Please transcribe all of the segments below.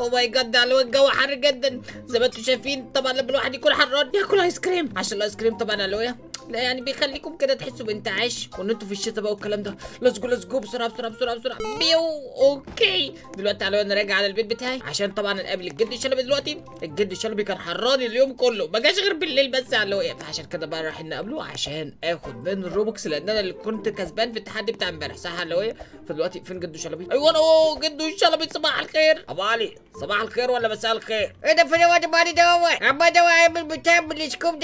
oh my God علوي الجو حر جدا. زي ما أنتم شايفين طبعا لما الواحد يكون حران ياكل آيس كريم. عشان الآيس كريم طبعا علوية لا يعني بيخليكم كده تحسوا بانتعاش وان أنتوا في الشتاء بقى والكلام ده. let's go let's go بسرعة بسرعة بسرعة بسرعة. بيو okay. دلوقتي علوية أنا راجع على البيت بتاعي عشان طبعا نقابل الجد الشلبي دلوقتي الجد الشلبي كان حران اليوم كله. ما جاش غير بالليل بس يا علوية فعشان كده بقى رايحين نقابله عشان آخد من الروبوكس لأن أنا اللي كنت كسبان في التحدي بتاع امبارح. صح يا علوية فدلوقتي فين جدو شلبي أيوه أنا جدو الشلبي صباح الخير. أبو علي صباح الخير ولا مساء الخير؟ إيه ده؟ فين الواد مالي دوت بتاع دوت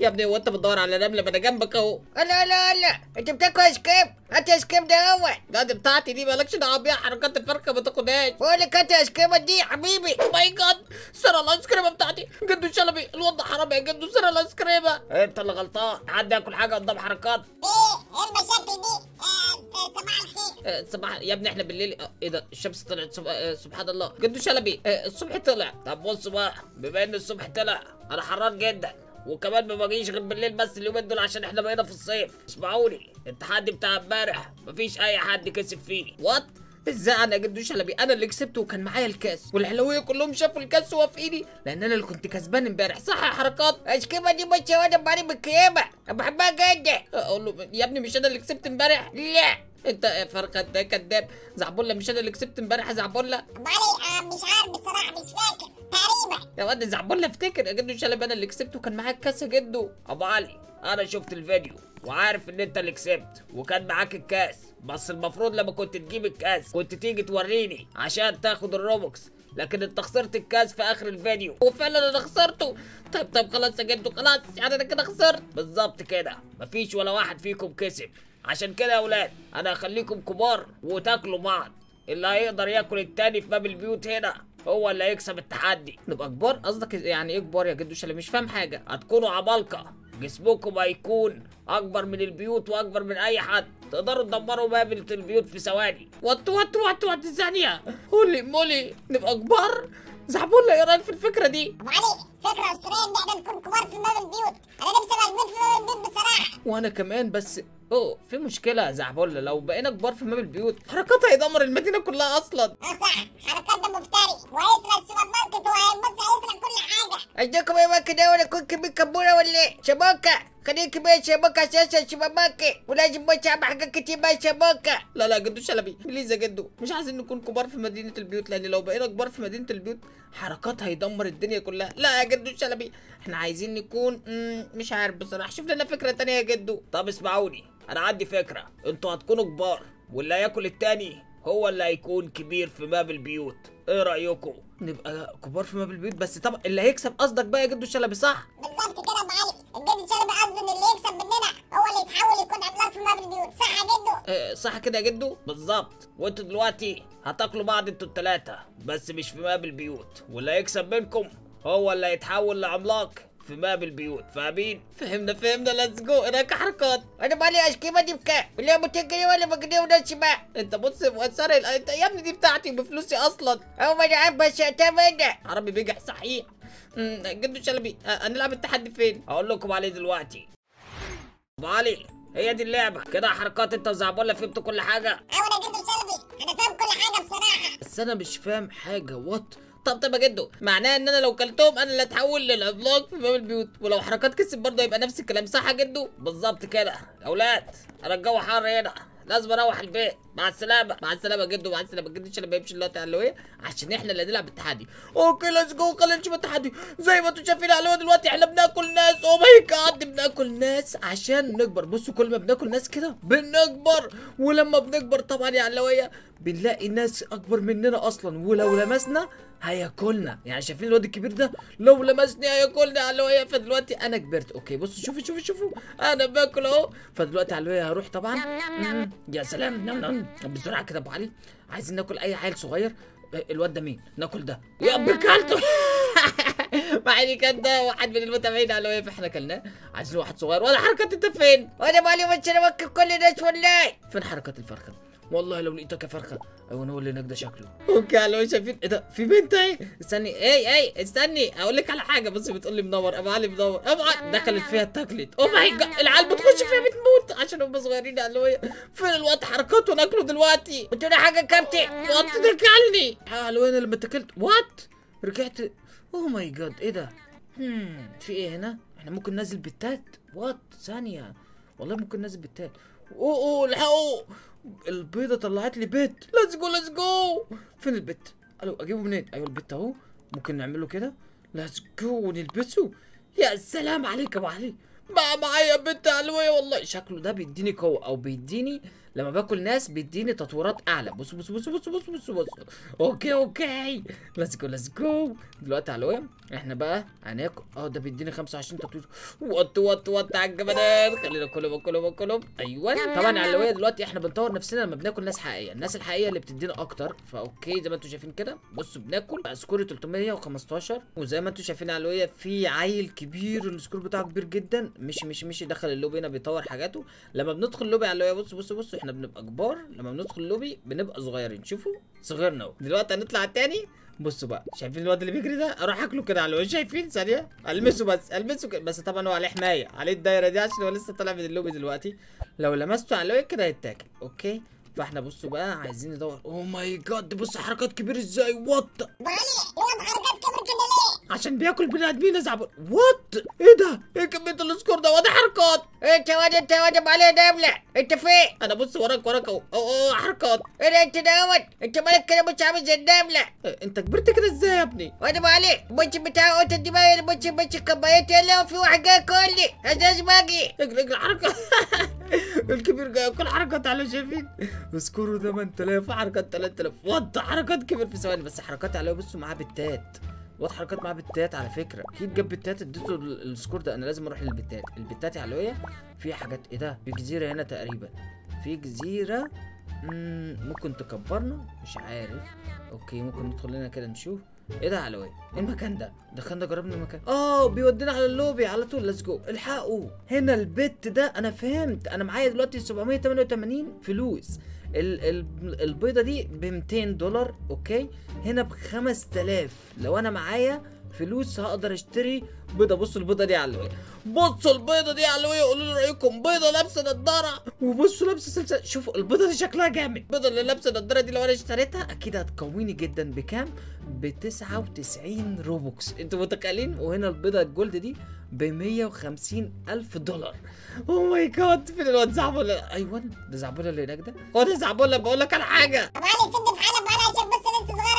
يا ابني هو أنت بتدور على نمله ما أنا جنبك اهو لا لا لا انت بتاكل ايس كريم هات ايس كريم دوت لا دي بتاعتي دي مالكش دعوه بيها حركات الفرخه ما تاخدهاش بقول لك هات ايس كريم دي يا حبيبي oh my God سرق الايس كريمه بتاعتي جدو شلبي الواد ده حرام يا جدو سرق الايس كريمه انت اللي غلطان حد ياكل حاجة قدام حركات إيه إيه المشاكل دي صباح الخير صباح يا ابني إحنا بالليل إيه ده الشمس طلعت سب... سبحان الله جدو شلبي الصبح طلع طب بص بقى بما ان الصبح طلع أنا حران جدا وكمان ما باجيش غير بالليل بس اليومين دول عشان إحنا بقينا في الصيف. اسمعوني التحدي بتاع امبارح مفيش أي حد كسب فيه what إزاي أنا جدو شلبي أنا اللي كسبت وكان معايا الكاس. والحلوية كلهم شافوا الكاس في ايدي لأن أنا اللي كنت كسبان امبارح. صح يا حركات؟ كريم دي بس وأنا مالي بالكريمه أنا بحبها جدا. أقول له يا ابني مش أنا اللي كسبت امبارح؟ لا. أنت يا فرقة ده كداب زعبله مش أنا اللي كسبت امبارح يا زعبله ابو علي آه، مش عارف بصراحة مش فاكر. تقريبا. يا واد زعبله أفتكر يا جدو شلبي أنا اللي كسبت وكان معاك كاس يا جدو. أبو علي أنا شفت الفيديو وعارف إن أنت اللي كسبت وكان معاك الكاس. بس المفروض لما كنت تجيب الكاس كنت تيجي توريني عشان تاخد الروبوكس. لكن أنت خسرت الكاس في آخر الفيديو. وفعلا أنا خسرته. طيب طيب خلاص يا جدو خلاص يعني أنا كده خسرت. بالظبط كده. مفيش ولا واحد فيكم كسب. عشان كده يا أولاد أنا هخليكم كبار وتاكلوا بعض. اللي هيقدر ياكل التاني في باب البيوت هنا. هو اللي هيكسب التحدي. نبقى كبار؟ قصدك يعني إيه كبار يا جدو شلبي مش فاهم حاجة. هتكونوا عمالقه جسمكم هيكون أكبر من البيوت وأكبر من أي حد. تقدروا تدمروا باب البيوت في ثواني. what what what what ثانية. holy moly نبقى كبار؟ زعبولة إيه رايك في الفكرة دي. ابو علي فكرة اسطوريه إن إحنا نكون كبار في باب البيوت. أنا نفسي أبقى كبير في باب البيوت بصراحة. وأنا كمان بس أوه في مشكلة يا زعبولة لو بقينا كبار في باب البيوت حركات هيدمر المدينة كلها أصلا. آه صح. حركات ده مفتري. وهيسرق السوبر ماركت وهيبص هيسرق كل حاجة. عندكم إيه بقى كده ولا اكون كبير كبوره ولا إيه شباكة. خليك كبير أساسا السوبر ماركت ولازم بس اعمل حاجات كتير بقى شباكه لا لا جدو شلبي please يا جدو مش عايزين نكون كبار في مدينة البيوت لأن لو بقينا كبار في مدينة البيوت حركات هيدمر الدنيا كلها لا يا جدو شلبي إحنا عايزين نكون مم، مش عارف بصراحة شوف لنا فكرة تانية يا جدو طب اسمعوني أنا عندي فكرة أنتوا هتكونوا كبار واللي هياكل التاني هو اللي هيكون كبير في باب البيوت إيه رأيكم؟ نبقى كبار في باب البيوت بس طبعا اللي هيكسب قصدك بقى يا جدو شلبي صح؟ بالظبط كده يا ابو علي الجد الشلبي قصده إن اللي يكسب مننا هو اللي يتحول يكون عملاق في باب البيوت. صح يا جدو؟ آه، صح كده يا جدو؟ بالظبط. وانتوا دلوقتي هتاكلوا بعض أنتوا التلاتة بس مش في باب البيوت. واللي هيكسب منكم هو اللي هيتحول لعملاق في باب البيوت. فاهمين؟ فهمنا فهمنا. ليتس جو هناك حركات أنا مالي كريم دي بكام ولا 200 جنيه ولا بجنيه ونص بقى أنت بص ال- أنت يا ابني دي بتاعتي بفلوسي أصلا. أو ما أنا عارف بس اتمنى عربي بيجح صحيح. جدو شلبي هنلعب التحدي فين؟ أقول لكم عليه دلوقتي. ابو علي هي دي اللعبة. كده حركات انت وزعبولة فهمتوا كل حاجة. أيوه يا جدو الشلبي أنا فاهم كل حاجة بصراحة. بس أنا مش فاهم حاجة. what طب طب يا جدو معناه إن أنا لو كلتهم أنا اللي اتحول للعملاق في باب البيوت. ولو حركات كسب برضه يبقى نفس الكلام صح يا جدو؟ بالظبط كده. يا أولاد أنا الجو حر هنا. لازم أروح البيت. مع السلامة. مع السلامة جدو. مع السلامة جدو عشان ما يمشي دلوقتي على إيه عشان إحنا اللي هنلعب التحدي okay let's go خلينا نشوف التحدي. زي ما أنتم شايفين على دلوقتي إحنا بناكل ناس. oh my God بناكل ناس. عشان نكبر. بصوا كل ما بناكل ناس كده بنكبر. ولما بنكبر طبعا يا علوية بنلاقي ناس أكبر مننا أصلا. ولو لمسنا هياكلنا. يعني شايفين الواد الكبير ده؟ لو لمسني هياكلني. يا علوية فدلوقتي أنا كبرت. أوكي بصوا شوفوا شوفوا شوفوا. أنا باكل أهو. فدلوقتي علوية هروح طبعا. مم، يا سلام. نم نم بسرعة كده أبو علي. عايزين ناكل أي عيل صغير. آه، الواد ده مين؟ ناكل ده. يا ابني كلته مع ان كان ده واحد من المتابعين قالوا إيه فإحنا كلناه عايزين واحد صغير. ولا حركات أنت فين؟ وأنا مالي بس أنا كل الناس والله. فين حركات الفرخة؟ والله لو لقيتك يا فرخة أيوه هو اللي هناك ده شكله. أوكي على شايفين إيه ده؟ في بنت أهي. استني أي أي استني. أقول لك على حاجة بصي بتقول لي منور. ابو علي منور. ابو علي دخلت فيها اتاكلت أو ماي جاد العيال بتخش فيها بتموت عشان هم صغيرين. قالوا هي فين الوقت حركات وناكله دلوقتي. قلت له حاجة يا كابتن. وات ده كلني قالوا أنا لما اتاكلت وات؟ رجعت. اوه ماي جاد إيه ده؟ هم في إيه هنا؟ إحنا ممكن ننزل بتات وات؟ ثانية. والله ممكن ننزل بتات أوه أوه الحقوا البيضة طلعت لي بيت. ليتس جو ليتس جو فين البت ألو أجيبه منين؟ أيوه البت أهو. ممكن نعمله كده. ليتس جو ونلبسه يا سلام عليك يا أبو علي. بقى معايا بنت علوية والله. شكله ده بيديني قوة أو بيديني لما باكل ناس بيديني تطويرات أعلى. بص بص بص بص بص بص بص. أوكي أوكي. ليتس جو ليتس جو دلوقتي علوية إحنا بقى هناكل. آه ده بيديني 25 تطوير. what what what على الجبنات خلينا كلهم كلهم كلهم أيوه. طبعا علوية دلوقتي إحنا بنطور نفسنا لما بناكل ناس حقيقية. الناس الحقيقية اللي بتدينا أكتر. ف okay زي ما أنتم شايفين كده. بصوا بناكل بقى score 315 وزي ما أنتم شايفين علوية في عيل كبير ال score بتاعه كبير جدا. مش مش مش دخل اللوبي هنا بيطور حاجاته. لما بندخل اللوبي علوية بصوا بصوا بصوا. إحنا بنبقى كبار. لما بندخل اللوبي بنبقى صغيرين. شوفوا صغرنا أهو. دلوقتي هنطلع تاني. بصوا بقى شايفين الواد اللي بيجري ده؟ أروح أكله كده على الوش شايفين؟ ثانية. ألمسه بس ألمسه كده بس طبعا هو عليه حماية عليه الدايرة دي عشان هو لسه طالع من اللوبي دلوقتي. لو لمسته على الوش كده هيتاكل okay؟ فإحنا بصوا بقى عايزين ندور. oh my god بص حركات كبير إزاي؟ what حركات كبر كده؟ عشان بياكل بني آدمين زعبون what إيه ده؟ إيه كمية ال score ده؟ وده حركات. انت واد انت واد ابو علي دبله أنت فين؟ أنا بص وراك وراك أهو. أهو، حركات. إيه ده؟ أنت دوت. أنت مالك كده؟ مش عامل زي الدبله إيه، أنت كبرت كده إزاي يا ابني؟ واد ابو علي الماتش بتاع دي بقى الماتش الماتش كبايات. يلا وفي واحد جاي يقول لي. عايز باجي اجري اجري. حركة. الكبير جاي كل حركات على شايفين score ه 8000 حركات 3000 what حركات كبير في ثواني بس حركات عليه بصوا معاه pet ات what حركات معاه pet ات على فكرة. أكيد جاب pet ات اديته ال- ال score ده أنا لازم أروح للبتات. البتات علوية في حاجات إيه ده؟ في جزيرة هنا تقريبا. في جزيرة مم، ممكن تكبرنا؟ مش عارف. okay ممكن ندخل لنا كده نشوف. إيه ده علوي إيه المكان ده؟ دخلنا جربنا المكان. آه بيودينا على اللوبي على طول. let's go الحقوا. هنا ال pet ده أنا فهمت. أنا معايا دلوقتي 788 فلوس. البيضة دي ب 200 دولار okay؟ هنا ب 5000 لو أنا معايا فلوس هقدر اشتري بيضة. بصوا البيضة دي علويه بصوا البيضة دي علويه قولوا لي رأيكم. بيضة لابسة نضارة. وبصوا لابسة سلسلة. شوفوا البيضة دي شكلها جامد. البيضه اللي لابسة نضارة دي لو أنا اشتريتها أكيد هتقويني جدا بكام؟ ب 99 روبوكس. أنتوا متخيلين؟ وهنا البيضة ال gold دي ب 150 ألف دولار. oh my god فين الواد زعبله أيوه ده زعبله اللي هناك ده. هو ده زعبله بقول لك على حاجة. ابو علي سد في حالك صغير.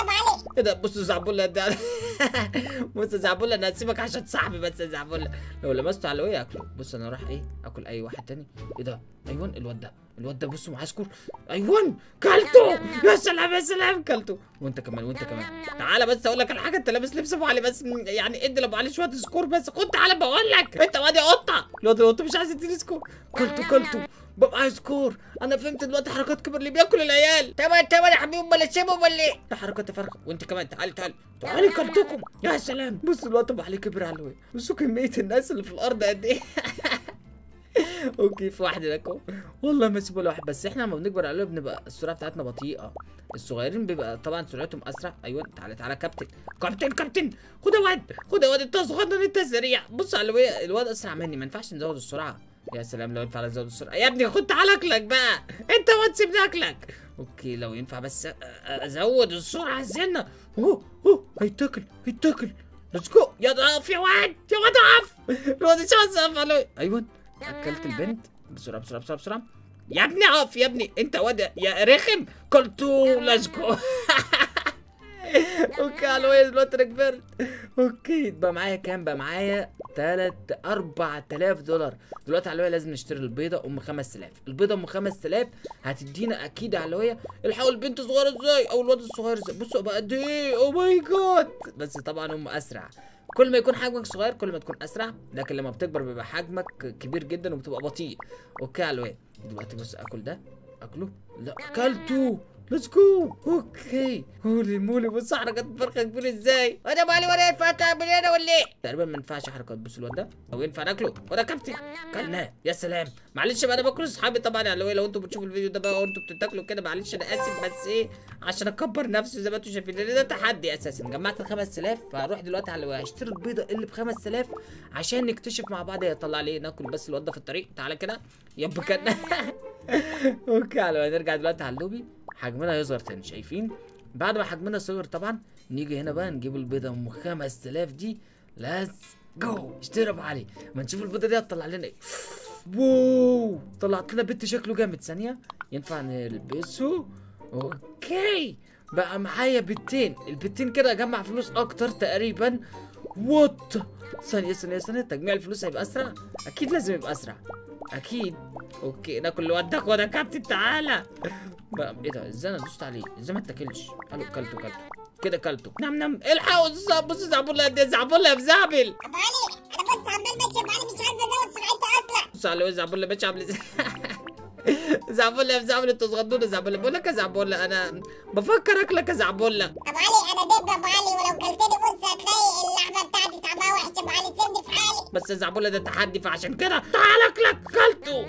إيه ده بصوا زعبله ده بص زعبله أنا هسيبك عشان صاحبي بس يا زعبله لو لمسته على وجهي أكله. بص أنا راح إيه؟ أكل أي واحد تاني. إيه ده؟ أيوه الواد ده. الواد ده بصوا معاه score. أيوه كلته! يا سلام يا سلام! كلته. وأنت كمان وأنت كمان. تعالى بس أقول لك على حاجة. أنت لابس لبس أبو علي بس. يعني ادي لأبو علي شوية score بس. خد تعالى بقول لك. أنت وادي قطة. الواد القطة مش عايز يديني score. كلته كلته. بقى معايا score أنا فهمت دلوقتي حركات كبر اللي بياكل العيال. تمام تمام يا حبيبي أمال اسيبهم ولا إيه ده حركات فرخه وأنت كمان تعالي تعالي تعالي كلتكم يا سلام. بص الوقت ابو علي كبر على بصوا كمية الناس اللي في الأرض قد إيه. okay في واحد اهو والله ما سيبوا واحد بس. إحنا لما بنكبر عليه بنبقى السرعة بتاعتنا بطيئة. الصغيرين بيبقى طبعا سرعتهم أسرع. أيوه تعالى تعالى كابتن. كابتن كابتن خد يا واد خد يا واد انت صغير انت سريع. بص الواد الواد أسرع مني. ما ينفعش نزود السرعة. يا سلام لو ينفع نزود السرعة. يا ابني خد تعالى أكلك بقى. أنت واد سيبني أكلك. okay لو ينفع بس أزود السرعة سنه أوه أوه هيتاكل هيتاكل. let's go يا ده في واد يا واد اقف الواد على أيوه. أكلت البنت بسرعة بسرعة بسرعة بسرعة. يا ابني اقف يا ابني. أنت واد يا رخم. كلته let's go okay على الواد دلوقتي أنا كبرت okay بقى معايا كام؟ بقى معايا تلات 4000 دولار. دلوقتي على الواد لازم نشتري البيضة أم 5000 البيضة أم 5000 هتدينا أكيد على الواد الحقوا البنت صغيرة إزاي؟ أو الواد الصغير إزاي؟ بصوا بقى قد إيه؟ oh my god بس طبعا هم أسرع. كل ما يكون حجمك صغير كل ما تكون أسرع. لكن لما بتكبر بيبقى حجمك كبير جدا وبتبقى بطيء. okay على الواد دلوقتي بص أكل ده؟ أكله؟ لا أكلته! let's go okay holy moly بص حركات الفرخه كبيرة إزاي؟ وأنا مالي وأنا ينفع تعمل هنا ولا إيه؟ تقريبا ما ينفعش حركات بص الواد ده. أو ينفع ناكله؟ وده كابتن. كلناه يا سلام. معلش بقى أنا باكل اصحابي طبعا يعني لو أنتوا بتشوفوا الفيديو ده بقى وأنتوا بتاكلوا كده معلش أنا آسف بس إيه؟ عشان أكبر نفسي زي ما أنتوا شايفين لأن ده تحدي أساسا. جمعت ال 5000 فهروح دلوقتي على هشتري البيضة اللي ب 5000 عشان نكتشف مع بعض هي هيطلع لي إيه ناكل بس الواد ده في الطريق. تعالى كده. يب كان okay على ما نرجع دلوقتي على اللوبي. حجمنا هيصغر تاني شايفين؟ بعد ما حجمنا صغر طبعا نيجي هنا بقى نجيب البيضة أم 5000 دي. let's go أبو علي. ما نشوف البيضة دي هتطلع لنا إيه؟ wow! طلعت لنا pet شكله جامد ثانية. ينفع نلبسه؟ okay! بقى معايا pet ين ال pet ين كده أجمع فلوس أكتر تقريبا. what ثانية ثانية ثانية. تجميع الفلوس هيبقى أسرع؟ أكيد لازم يبقى okay ناكل الواد ده خد يا كابتن تعالى. بقى إيه ده؟ إزاي أنا دوست عليه؟ إزاي ما اتاكلش؟ قالوا كلته كلته. كده كلته. نعم نعم. الحقوا. بص زعبولة قد إيه زعبولة يا مزعبل ابو علي أنا بص عمال ابو علي مش سرعتي بص على زعبولة ماشي عامل زعبولة يا مزعبل أنتوا صغنونة زعبولة. بقول لك يا زعبولة أنا بفكر أكلك يا زعبولة. ابو علي أنا دب ابو علي ولو كلتني بص هتلاقي اللحمه بتاعتي طعمها وحش ابو علي سيبني في حالي. بس يا زعبولة ده تحدي فعشان كده تعال أكلك كلته آه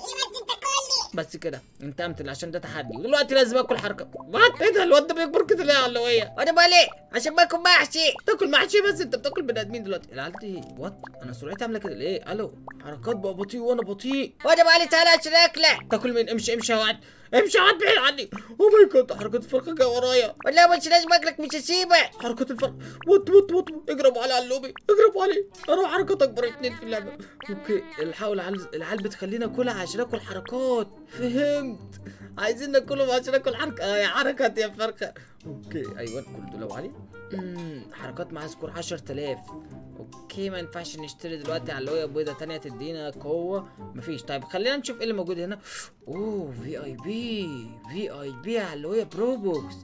ليه بس انت كلي بس كده انتقمت عشان ده تحدي. ودلوقتي لازم آكل حركة. وات؟ إيه ده؟ الواد ده بيكبر كده ليه يا علوية وأنا مالي عشان باكل محشي. تاكل محشي بس؟ أنت بتاكل بني آدمين دلوقتي. العيال دي وات؟ أنا سرعتي عاملة كده ليه؟ ألو حركات بقى بطيء وأنا بطيء. وأنا مالي تعالى عشان أكلك. تاكل مين امشي امشي يا واد. امشي واد بعيد عني. أو ماي جاد حركات الفرخه جاية ورايا. والله مش لازم اكلك مش هسيبك. حركات الفرخ وات وات وات اجرب علي على اللوبي. اجرب علي أروح حركات أكبر اتنين في اللعبة. أوكي الحقوا العيال العيال بتخلينا اكلها عشان اكل حركات. فهمت. عايزين ناكلهم عشان اكل حركة. آه حركات يا فرخة. أوكي. أيوه كل دول علي امم حركات مع score 10000 okay ما ينفعش نشتري دلوقتي علوية بيضة تانية تدينا قوة. مفيش. طيب خلينا نشوف إيه اللي موجود هنا. أوه في اي بي في اي بي علوية بروبوكس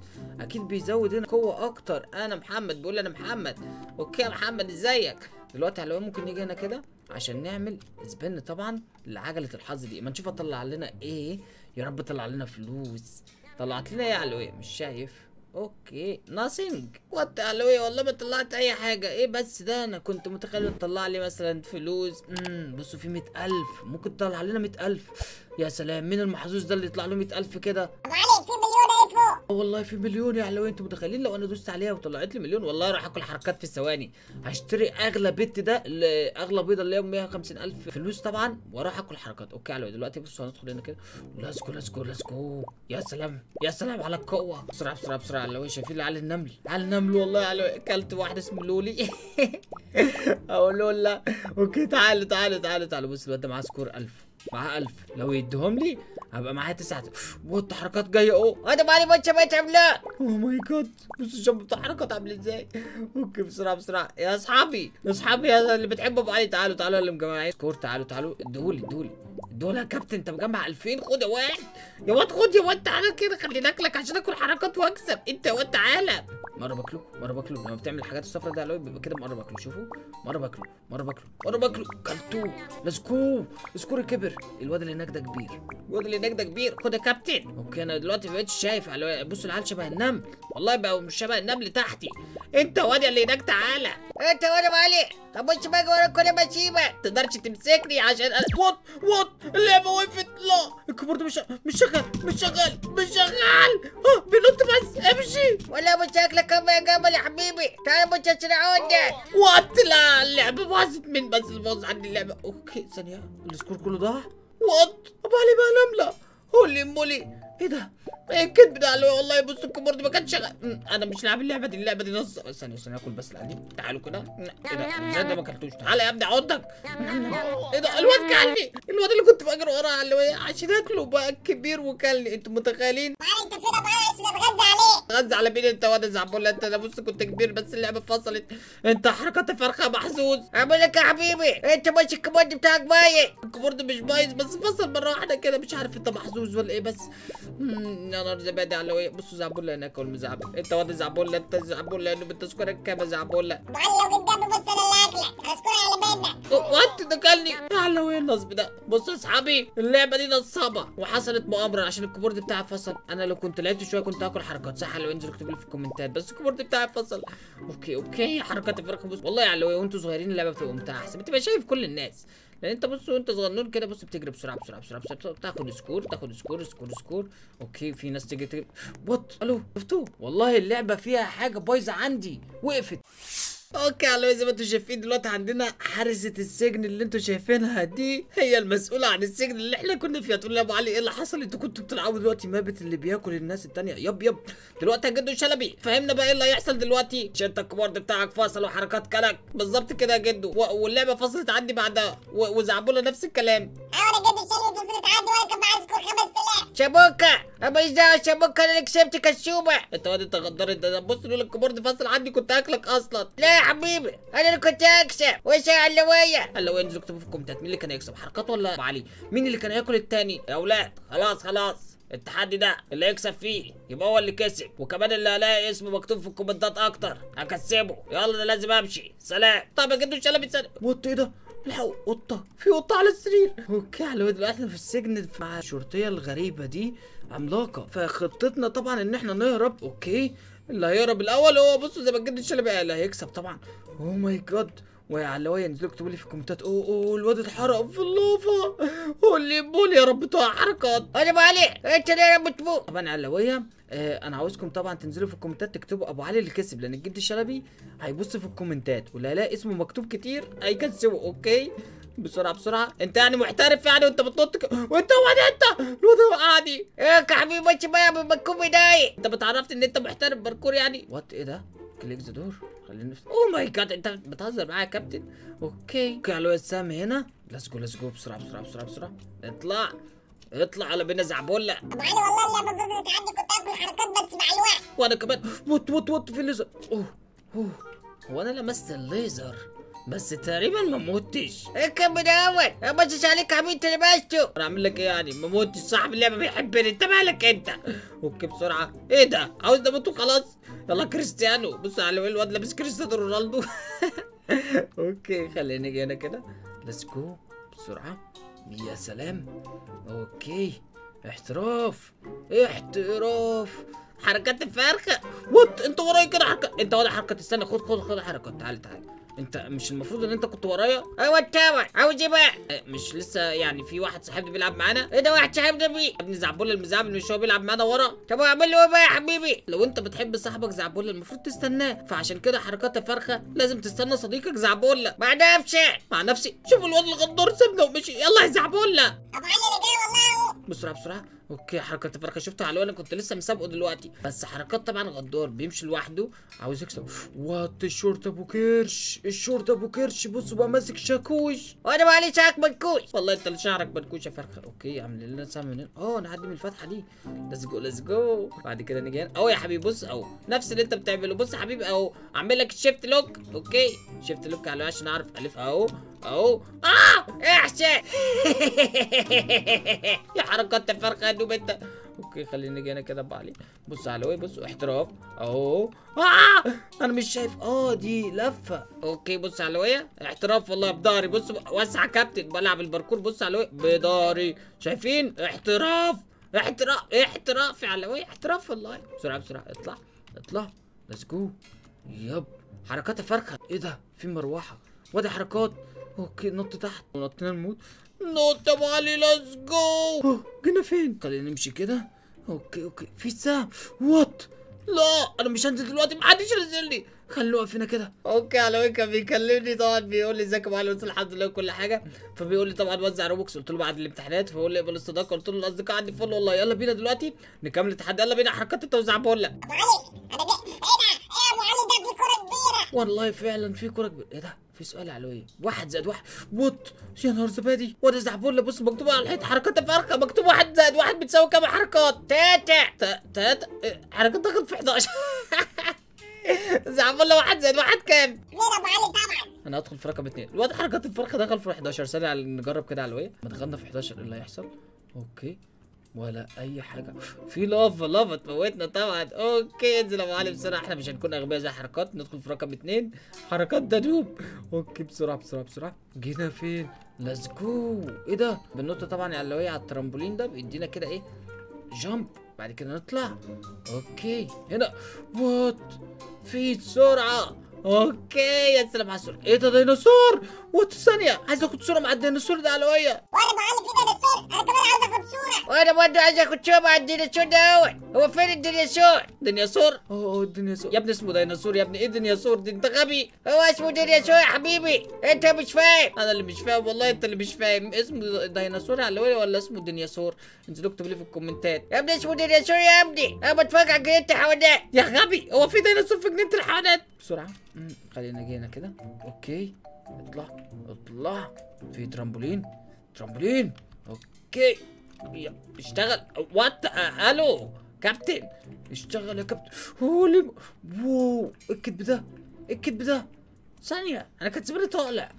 أكيد بيزود هنا قوة أكتر. أنا محمد بيقول أنا محمد. okay يا محمد إزيك؟ دلوقتي علوية ممكن نيجي هنا كده عشان نعمل spin طبعا لعجلة الحظ دي. ما نشوف هتطلع لنا إيه. يا رب طلع لنا فلوس. طلعت لنا إيه علوية؟ مش شايف. okay. nothing what علوية؟ والله ما طلعت أي حاجة. إيه بس ده؟ أنا كنت متخيل تطلع لي مثلا فلوس. امم بصوا في مئة ألف. ممكن تطلع لنا مئة ألف. يا سلام مين المحظوظ ده اللي يطلع له مئة ألف كده؟ ابو علي في مليون إيه فوق. آه والله في مليون يا علوي أنتوا متخيلين لو أنا دوست عليها وطلعت لي مليون والله راح اكل حركات في ثواني هشتري اغلى pet ده اغلى بيضة اللي هي 150 ألف فلوس طبعا وأروح اكل حركات. okay علوي دلوقتي بصوا هندخل هنا كده. let's go let's go let's go يا سلام يا سلام على القوة. بسرعة بسرعة بسرعة. علوي شايفين على النمل. على النمل والله علوي أكلت واحد اسمه لولي. أقول له لا. okay تعالوا تعالوا تعالوا تعالوا. بص الواد ده معاه score 1000 معاه 1000 لو يديهم لي هبقى معايا تسعة. what حركات جاية. اهو وأنا مالي ما سمعت عملاق oh my god بص الشاب بتاع حركات عامل إزاي؟ okay بسرعة بسرعة. يا أصحابي يا أصحابي يا اللي بتحبوا أبو علي تعالوا تعالوا اللي مجمعين. score تعالوا تعالوا. ادولي ادولي ادولي يا كابتن أنت مجمع 2000 خد يا واد. يا واد خد يا واد. تعالى كده خليني اكلك عشان آكل حركات وأكسب. أنت يا واد تعالى. مرة باكله مرة باكله. لما بتعمل الحاجات الصفرا الواد بيبقى كده مرة باكله. شوفوا. مرة باكله مرة باكله مرة باكله. كلتوه let's go سكوري كبر الواد اللي هناك ده كبير. الواد اللي هناك ده كبير. خد يا كابتن. okay أنا دلوقتي ما بقتش شايف بصوا العيال شبه النمل. والله بقوا مش شبه النمل تحتي. انت واد اللي هناك تعالى. انت وأنا مالي طب مش باجي ورا كل ما اسيبك تقدرش تمسكني عشان أنا... وات وات اللعبة وقفت. لا الكيبورد مش مش شغال مش شغال مش شغال. آه بينط بس امشي. ولا مش اكلك كم يا جمل يا حبيبي؟ تعال مش اسرعوني وات لا اللعبه باظت من بس اللي باظ عندي اللعبة. أوكي ثانية. السكور كله ضاع. وات أبو علي بقى نملة. هولي مولي. إيه ده؟ إيه الكذب ده على والله بص الكيبورد ما كانش شغال أنا مش لاعب اللعبة دي. اللعبة دي نص ثانية ثانية آكل بس العليم تعالوا كده. إيه ده؟ إزاي ده ما اكلتوش تعالى يا ابني عضك. إيه ده؟ الواد كلني. الواد اللي كنت بجري وراه على عشان أكله بقى كبير وكلني. أنتوا متخيلين؟ اتغذى عليه غز على مين انت واد زعبول انت أنا بص كنت كبير بس اللعبة فصلت. انت حركات فرخة محظوظ. اعمل لك يا حبيبي. انت ماشي الكيبورد بتاعك بايظ الكيبورد مش بايظ بس فصل مرة واحدة كده. مش عارف انت محظوظ ولا إيه بس. يا نهار زبادي على إيه بصوا زعبولة هناك والمزعبل انت واد زعبولة انت زعبولة انه بتذكرك علي لو جيت جنبي بص أنا اللي هياكلك اذكر على بالنا وانت ده كلني يا علوي النصب ده. بصوا يا اصحابي اللعبة دي نصابة. وحصلت مؤامرة عشان ال keyboard بتاعي فصل. أنا لو كنت لعبت شوية كنت هاكل حركات صح لو انزلوا اكتبوا لي في الكومنتات. بس ال keyboard بتاعي فصل. okay okay. حركات الفرق بص والله يا علوي وأنتوا صغيرين اللعبة بتبقى ممتعة أحسن. بتبقى شايف كل الناس. لأن أنت بص وأنت صغنون كده بص بتجري بسرعة بسرعة بسرعة بسرعة. تاخد score تاخد score score score. okay في ناس تيجي تجري. what ألو شفتوه والله اللعبة فيها حاجة بايظة عندي. وقفت. أوكي على زي ما أنتم شايفين دلوقتي عندنا حارسة السجن اللي أنتم شايفينها دي هي المسؤولة عن السجن اللي إحنا كنا فيها. تقول لي يا أبو علي إيه اللي حصل؟ أنتوا كنتوا بتلعبوا دلوقتي مابت اللي بياكل الناس التانية. يب يب. دلوقتي جدو شلبي فهمنا بقى إيه اللي هيحصل دلوقتي؟ عشان انت الكيبورد بتاعك فاصل وحركات كلك بالظبط كده يا جدو. و- واللعبة فصلت عندي بعدها و- وزعبولة نفس الكلام. أنا جد الشلبي فضلت عندي كان معايا سكور 5000 شبوكة ماليش دعوة شبوكة أنا اللي كسبت كشومة انت واد انت غدار انت ده. بص لولا الكيبورد فاصل عندي كنت هاكلك أصلا. لا حبيبي أنا اللي كنت أكسب. وش علوية هلا وين انزلوا اكتبوا في الكومنتات مين اللي كان يكسب؟ حركات ولا ابو علي مين اللي كان ياكل التاني؟ يا أولاد خلاص خلاص. التحدي ده اللي يكسب فيه يبقى هو اللي كسب. وكمان اللي هلاقي اسمه مكتوب في الكومنتات أكتر. هكسبه. يلا ده لازم أمشي. سلام. طب يا جدو شلبي سلام. what إيه ده؟ الحقوا قطة. في قطة على السرير. okay على ود إحنا في السجن مع الشرطية الغريبة دي عملاقة. فخطتنا طبعا إن إحنا نهرب. okay. اللي هيهرب الأول هو بصوا زي ما الجد الشلبي قال هيكسب طبعا. oh my god ويا علوية انزلوا اكتبوا لي في الكومنتات. اوه اوه الواد اتحرق في اللافا هو اللي بول يا رب بتوع حركات أنا ابو علي. أنت ليه يا بتموت طبعا يا علوية آه أنا عاوزكم طبعا تنزلوا في الكومنتات تكتبوا أبو علي اللي كسب لأن الجد الشلبي هيبص في الكومنتات. واللي هيلاقي اسمه مكتوب كتير هيكسبه أوكي؟ بسرعة بسرعة. أنت يعني محترف يعني وأنت بتنط ك... وأنت هو أنت؟ الواد وقعني إيه يا حبيبي ماشي من مكوب بداية أنت بتعرفت إن أنت محترف باركور يعني؟ وات إيه ده؟ كليك ذا دور خلينا اوه ماي جاد أنت بتهزر معايا يا كابتن؟ أوكي. أوكي على السام هنا. ليتس جو ليتس جو بسرعة بسرعة بسرعة بسرعة. اطلع. اطلع على بينا زعبولة. ابو علي والله اللعبة فضلت عندي كنت آكل حركات بس مع الوقت. وأنا كمان. وات وات وات في الليزر. أوه أوه. هو أنا لمست الليزر؟ بس تقريبا ما متش اركب من الأول. ما بصش عليك انت لمسته أنا اعمل لك إيه يعني؟ ما متش صاحب اللعبة بيحبني. أنت مالك أنت؟ okay بسرعة. إيه ده؟ عاوز أموت وخلاص يلا كريستيانو. بص على الواد لابس كريستيانو رونالدو. okay خلينا نيجي هنا كده. let's go بسرعة. يا سلام. okay. احتراف. احتراف. حركات الفرخة. what أنت ورايا كده حركة. أنت ولا حركة. استنى خد خد خد حركة. تعال تعال. انت مش المفروض ان انت كنت ورايا؟ أيوه ال tower عاوز إيه بقى مش لسه يعني في واحد صاحبنا بيلعب معانا؟ إيه ده واحد صاحبنا بيه ابن زعبول المزعبل مش هو بيلعب معانا ورا؟ طب اعمل له إيه بقى يا حبيبي؟ لو انت بتحب صاحبك زعبول المفروض تستناه. فعشان كده حركات الفرخة لازم تستنى صديقك زعبول. مع نفسك مع نفسي؟ شوف الواد الغدار سابنا ومشي. يلا يا زعبول. ابو علي جاي والله بسرعة بسرعة. okay حركات الفرخه شفته على أنا كنت لسه مسابقه دلوقتي. بس حركات طبعا غدار. بيمشي لوحده. عاوز يكسب. what الشورت ابو كرش الشورت ابو كرش بص بقى ماسك شاكوش. وأنا معلش شعرك منكوش والله أنت اللي شعرك منكوش يا فرخة. okay عامل لنا سهم من آه نعدي من الفتحه دي. let's go let's go بعد كده نيجي هنا. أهو يا حبيبي بص أهو. نفس اللي أنت بتعمله. بص يا حبيبي أهو. أعمل لك ال shift lock okay. shift lock على عشان أعرف ألف أهو. اهو آه احسن يا حركات الفرخه يا دوب أنت. okay خلينا نيجي هنا كده بعلي. بص على وين بص احتراف. اهو آه أنا مش شايف. آه دي لفة. okay بص على وين احتراف والله بضهري بص وسع كابتن. بلعب الباركور. بص على وين بضهري شايفين؟ احتراف. احتراف. احتراف يا علوي احتراف والله. بسرعة بسرعة. اطلع. اطلع. let's go yep. حركات الفرخة. إيه ده؟ في مروحة. وادي حركات. okay نط تحت. ونطينا نموت نط يا ابو علي let's go جينا فين؟ خلينا نمشي كده. okay okay. في سهم what لا أنا مش هنزل دلوقتي. محدش ينزلني خلوه واقف هنا كده. okay على كان بيكلمني طبعا. بيقول لي إزيك يا معلم؟ قلت له الحمد لله وكل حاجة. فبيقول لي طبعا وزع Robux. قلت له بعد الامتحانات. فبيقول لي اقبل الصداقة. قلت له الأصدقاء عندي full والله. يلا بينا دلوقتي. نكمل التحدي يلا بينا. حركات التوزيع بقول لك. أبو علي أنا جاي. إيه ده؟ إيه يا ابو علي ده في كرة كبيرة. والله فعلا في كوره كبيرة. إيه ده؟ في سؤال علوي واحد زائد واحد. وات يا نهار زبادي واد زعبول بص مكتوب على الحيط. حركات الفرخه مكتوب واحد زائد واحد بتساوي كام حركات تاتا إيه، حركات دخل في 11 زعبول واحد زائد واحد كام؟ طبعا. أنا أدخل في رقم اتنين. الواد حركات الفرخه دخل في 11 ثانية نجرب كده على الوية ما دخلنا في 11 إيه اللي هيحصل؟ okay. ولا أي حاجة. في lava lava تموتنا طبعا. okay انزل يا معلم بسرعة. إحنا مش هنكون أغبياء زي حركات. ندخل في رقم اتنين. حركات دانوب. okay بسرعة بسرعة بسرعة. جينا فين؟ let's go إيه ده؟ بننط طبعا على اللي على الترامبولين ده بيدينا كده إيه؟ jump بعد كده نطلع. okay. هنا. what في سرعة. okay يا سلام على السرعة. إيه ده ديناصور؟ وات ثانية. عايز أخد صورة مع الديناصور ده علويه وأنا وأنا برضه عايز اخد شوف مع الديناصور ده هو هو فين الديناصور ديناصور اوه الديناصور يا ابني اسمه ديناصور يا ابني إيه ديناصور دي انت غبي هو اسمه ديناصور يا حبيبي انت مش فاهم أنا اللي مش فاهم والله انت اللي مش فاهم اسمه ديناصور علوي ولا اسمه ديناصور انزلوا اكتبوا لي في الكومنتات يا ابني اسمه ديناصور يا ابني أنا بتفرج على جنينة الحيوانات يا غبي هو في ديناصور في جنينه الحيوانات بسرعة خلينا جينا كده okay اطلع اطلع في ترامبولين ترامبولين okay اشتغل. what ألو كابتن. اشتغل يا كابتن. holy wow الكذب ده الكذب ده ثانية أنا كنت زماني طالع.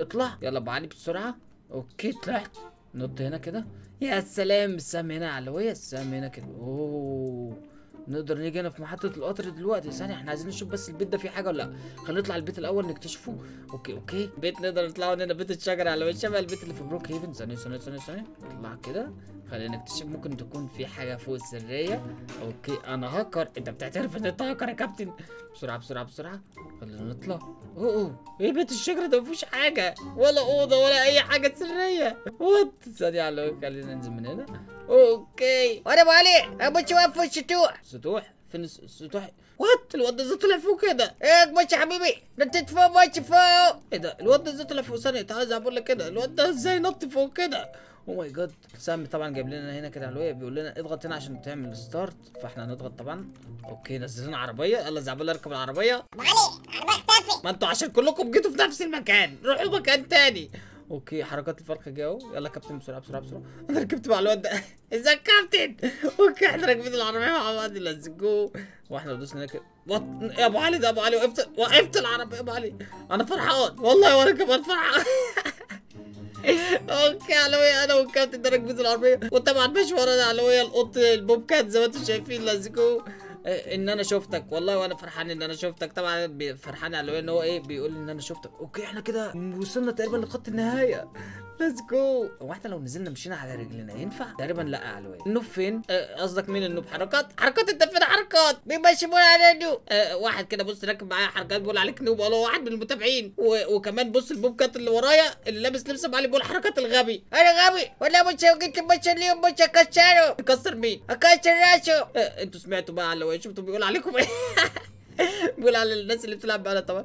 اطلع. يلا ابو علي بسرعة. okay طلعت. نط هنا كده. يا سلام السهم هنا علوية السهم هنا كده. أوه. نقدر نيجي هنا في محطة القطر دلوقتي. ثانية إحنا عايزين نشوف بس البيت ده فيه حاجة ولا لأ؟ خلينا نطلع البيت الأول نكتشفه. okay okay. بيت نقدر نطلعه هنا بيت الشجرة على شبه البيت اللي في Brookhaven ثانية ثانية ثانية ثانية. نطلع كده. خلينا نكتشف ممكن تكون في حاجة فوق السرية. أوكي أنا هاكر. أنت بتعترف ان أنت هاكر يا كابتن؟ بسرعة بسرعة بسرعة. خلينا نطلع. أوه أوه. إيه بيت الشجرة ده؟ مفيهوش حاجة. ولا أوضة ولا أي حاجة سرية. what ثانية على خلينا ننزل من هنا. okay. وأنا ابو علي أبو شوف في السطوح سطوح فين الس- السطوح what الواد ده طلع فوق كده. إيه بص يا حبيبي. نطيت فوق ماشي فوق إيه ده؟ الواد ده طلع فوق. ثانية تعالى زي ما بقول لك كده. الواد ده إزاي نط فوق كده؟ oh my god سام طبعا جايب لنا هنا كده علوية بيقول لنا اضغط هنا عشان تعمل start فإحنا هنضغط طبعا. okay نزل لنا عربية. يلا زعبول اركب العربية. معلم أنا بختفي ما أنتوا عشان كلكم جيتوا في نفس المكان. روحوا مكان تاني. okay حركات الفرخة جه اهو. يلا كابتن بسرعة بسرعة بسرعة. أنا ركبت مع الواد ده. ازيك كابتن؟ okay إحنا راكبين العربية مع بعض. let's go وإحنا دوسنا هناك. what يا أبو علي ده أبو علي وقفت وقفت العربية يا أبو علي. أنا فرحان. والله وأنا كمان فرحان. okay علوية أنا والكابتن ده راكبين العربية. وطبعا ماشي ورانا علوية القط ال Pop Cat زي ما أنتم شايفين. let's go إن أنا شفتك. والله وأنا فرحان إن أنا شفتك. طبعا فرحان على إن هو إيه بيقول إن أنا شفتك. okay إحنا كده وصلنا تقريبا لخط النهاية. let's go هو إحنا لو نزلنا مشينا على رجلنا ينفع؟ تقريبا لا يا علوية ال noob فين؟ آه، قصدك مين ال noob؟ حركات؟ حركات انت فين؟ حركات. مين ماشي بقول على ال noob آه واحد كده بص راكب معايا حركات بيقول عليك noob. والله واحد من المتابعين. وكمان بص ال Pop Cat اللي ورايا اللي لابس لبس معلي بيقول حركات الغبي. أنا غبي. ولا مش جيت بص اليوم مش أكسره. يكسر مين؟ أكسر راسه. آه أنتوا سمعتوا بقى على وين شفتوا بيقول عليكم إيه؟ بيقول على الناس اللي بتلعب معانا طبعا.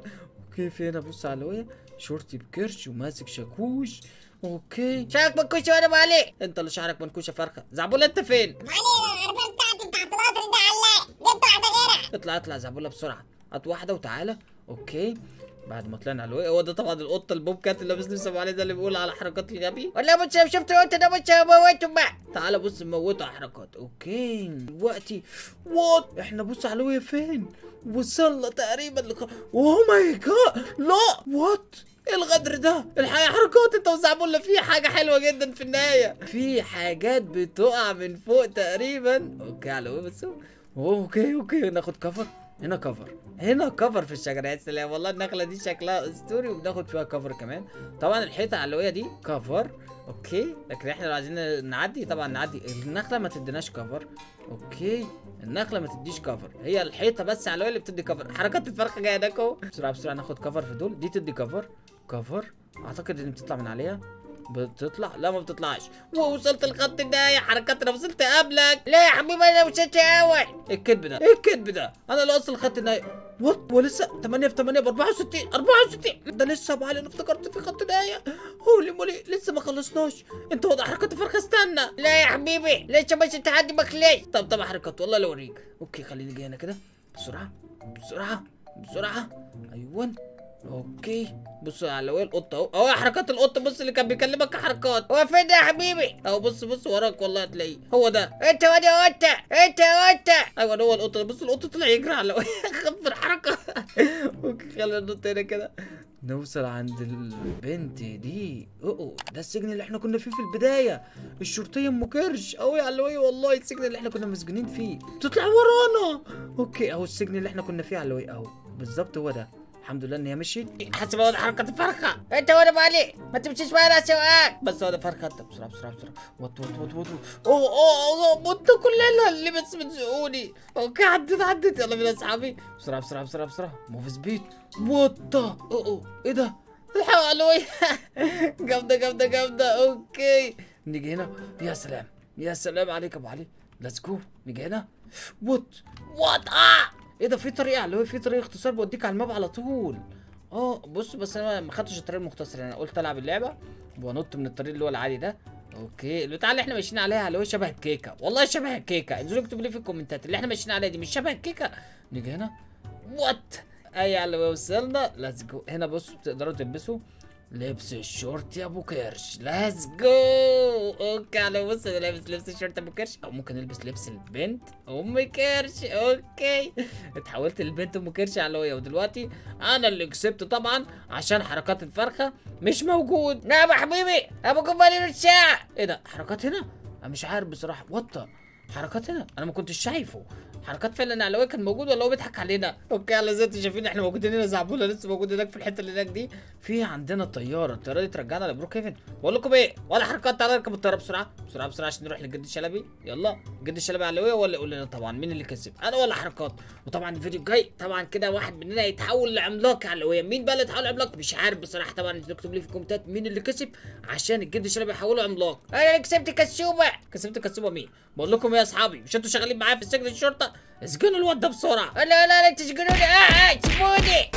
أوكي فين؟ ابص على وين شورتي بكرش وماسك شاكوش. أوكي. شاك بكوش وأنا علي انت اللي شعرك منكوشه فرخة. زعبولة انت فين؟ معلم العربيه بتاعتي بتاعت القطر ده علاق جبت واحدة غيرها. اطلع اطلع زعبولة بسرعة. هات واحدة وتعالى. أوكي. بعد ما طلعنا على الوي هو ده طبعا القطة البوب كات اللي لابس لبس أبو علي ده اللي بيقول على حركات الغبي. ولا مش لو شفت قلت أنا مش هموته بقى تعالى بص موته على حركات أوكي دلوقتي what إحنا بص على الوي فين؟ وصلنا تقريبا. oh my god لا what إيه الغدر ده؟ الحقيقة حركات انت وزعبولة في حاجة حلوة جدا في النهاية. في حاجات بتقع من فوق تقريبا. okay على بس. okay okay ناخد cover هنا cover هنا cover في الشجرة يا سلام. والله النخله دي شكلها أسطوري وبناخد فيها cover كمان. طبعا الحيطة العلوية دي cover okay. لكن إحنا لو عايزين نعدي طبعا نعدي. النخله ما تديناش cover okay. النخله ما تديش cover هي الحيطة بس علويه اللي بتدي cover حركات الفرخة جاية هناك أهو. بسرعة بسرعة ناخد cover في دول. دي تدي cover cover أعتقد إن بتطلع من عليها. بتطلع؟ لا ما بتطلعش. ووصلت لخط النهاية حركات أنا وصلت قبلك. لا يا حبيبي أنا وصلت اول إيه الكذب ده؟ إيه الكذب ده؟ أنا اللي أصل خدت النهاية. what ولسه 8 في 8 ب 64 64 ده لسه ابو علي أنا افتكرت في خط النهاية. holy moly لسه ما خلصناش. أنت وضع حركات فرخة استنى. لا يا حبيبي لسه بس التحدي مخلص طب طب حركات والله لو أوريك. أوكي خليني جاي هنا كده. بسرعة بسرعة بسرعة. أيوه. أوكي بص على وين القطة اهو. اهو حركات القطة بص اللي كان بيكلمك حركات. هو فين يا حبيبي؟ اهو بص بص وراك والله هتلاقيه. هو ده. انت وأنا قطة انت قطة أيوه هو القطة. بص القطة طلع يجري على خبر حركة. أوكي خلينا ننط هنا كده. نوصل عند البنت دي. اوه ده السجن اللي إحنا كنا فيه في البداية. الشرطية أم كرش. قوي على الوي والله السجن اللي إحنا كنا مسجونين فيه. تطلع ورانا. أوكي اهو السجن اللي إحنا كنا فيه على الوي. اهو بالظبط هو ده. الحمد لله ان هي مشيت حسب هو ده حركة الفرخة أنت وأنا مالي ما تمشيش معايا سواق بس ده فرخه انت بسرعة بسرعة بسرعة. وط وط وط وط أوه أوه أوه متوا كلنا اللي بس بتزقوني. أوكي عدت عدت. يلا بينا اصحابي بسرعة بسرعة بسرعة بسرعة. موف سبيد what أوه أوه. إيه ده؟ الحقوا علوي جامدة جامدة جامدة. okay. نيجي هنا. يا سلام. يا سلام عليك أبو علي. let's go نيجي هنا. what what آه. إيه ده في طريقة اللي هو في طريقة اختصار بوديك على ال map على طول. آه بص بس أنا ما خدتش الطريق المختصر أنا قلت العب اللعبة وانط من الطريق اللي هو العادي ده. okay البتاع اللي إحنا ماشيين عليها اللي هو شبه الكيكة. والله شبه الكيكة. انزلوا اكتبوا لي في ال commentات اللي إحنا ماشيين عليها دي مش شبه الكيكة. نيجي هنا. وات اي على وصلنا. ليتس جو هنا بصوا تقدروا تلبسوا. لبس الشورت يا أبو كرش. ليتس جو أوكي على بص أنا لابس لبس الشورت أبو كرش. أو ممكن ألبس لبس البنت. أم كرش أوكي. اتحولت للبنت أم كرش على ويا ودلوقتي أنا اللي كسبت طبعا عشان حركات الفرخة مش موجود. نعم يا حبيبي أبو كمالي الساعة إيه ده حركات هنا؟ أنا مش عارف بصراحة. وات حركات هنا؟ أنا ما كنتش شايفه. حركات فعلا علوي كان موجود ولا هو بيضحك علينا؟ okay على زي شايفين إحنا موجودين هنا زعبولة لسه موجود هناك في الحتة اللي هناك دي. في عندنا طيارة الطيارة دي ترجعنا لبروك هيفن بقول لكم إيه؟ ولا حركات تعالى نركب الطيارة بسرعة. بسرعة بسرعة عشان نروح لجد الشلبي يلا جد الشلبي علوي ولا يقول لنا طبعا مين اللي كسب؟ أنا ولا حركات. وطبعا الفيديو الجاي طبعا كده واحد مننا يتحول لعملاق علوي مين بقى اللي يتحول لعملاق؟ مش عارف بصراحة. طبعا تكتبوا لي في ال commentات مين اللي كسب عشان الجد الشلبي يحوله عملاق. أنا اللي كسبت كسوبة كسبت كسبه مين؟ بقول لكم إيه يا أصحابي؟ مش أنتوا شغالين معايا في سجن الشرطة؟ اسجنوا الواد بسرعة. لا لا لا تسجنوني آه آه سيبوني